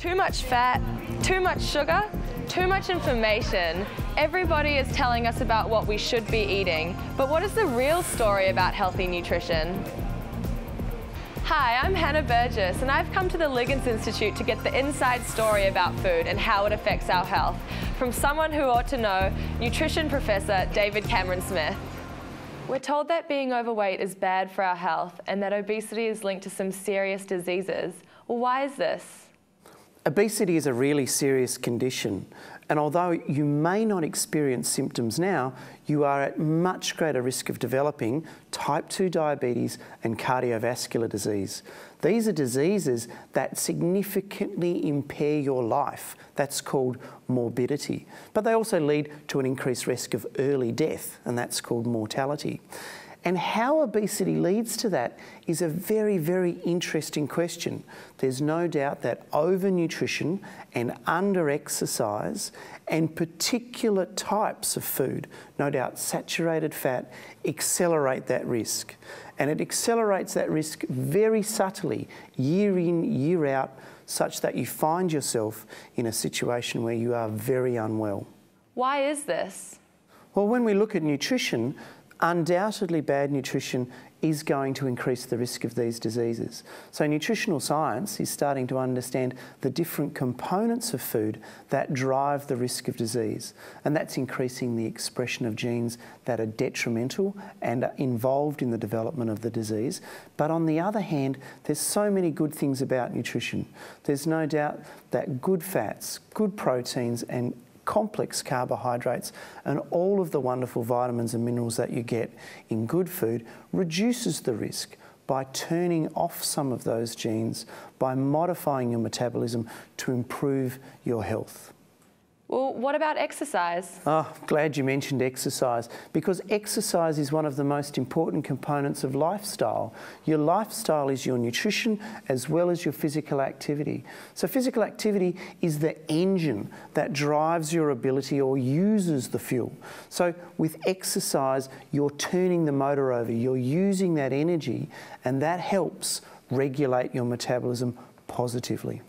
Too much fat, too much sugar, too much information. Everybody is telling us about what we should be eating, but what is the real story about healthy nutrition? Hi, I'm Hannah Burgess and I've come to the Liggins Institute to get the inside story about food and how it affects our health from someone who ought to know, nutrition professor David Cameron Smith. We're told that being overweight is bad for our health and that obesity is linked to some serious diseases. Well, why is this? Obesity is a really serious condition, and although you may not experience symptoms now, you are at much greater risk of developing type 2 diabetes and cardiovascular disease. These are diseases that significantly impair your life. That's called morbidity. But they also lead to an increased risk of early death, and that's called mortality. And how obesity leads to that is a very, very interesting question. There's no doubt that overnutrition and under-exercise and particular types of food, no doubt saturated fat, accelerate that risk. And it accelerates that risk very subtly, year in, year out, such that you find yourself in a situation where you are very unwell. Why is this? Well, when we look at nutrition, undoubtedly bad nutrition is going to increase the risk of these diseases. So nutritional science is starting to understand the different components of food that drive the risk of disease. And that's increasing the expression of genes that are detrimental and are involved in the development of the disease. But on the other hand, there's so many good things about nutrition. There's no doubt that good fats, good proteins and complex carbohydrates and all of the wonderful vitamins and minerals that you get in good food reduces the risk by turning off some of those genes, by modifying your metabolism to improve your health. Well, what about exercise? Oh, glad you mentioned exercise because exercise is one of the most important components of lifestyle. Your lifestyle is your nutrition as well as your physical activity. So, physical activity is the engine that drives your ability or uses the fuel. So, with exercise, you're turning the motor over, you're using that energy, and that helps regulate your metabolism positively.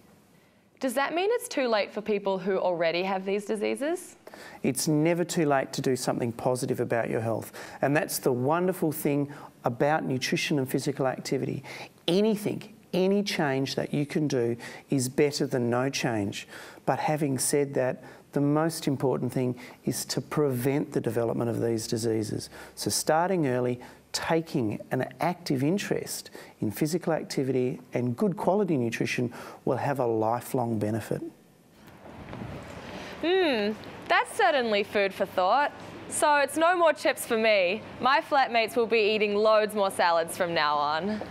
Does that mean it's too late for people who already have these diseases? It's never too late to do something positive about your health. And that's the wonderful thing about nutrition and physical activity. Anything, any change that you can do is better than no change. But having said that, the most important thing is to prevent the development of these diseases. So starting early, taking an active interest in physical activity and good quality nutrition will have a lifelong benefit. Hmm, that's certainly food for thought. So it's no more chips for me. My flatmates will be eating loads more salads from now on.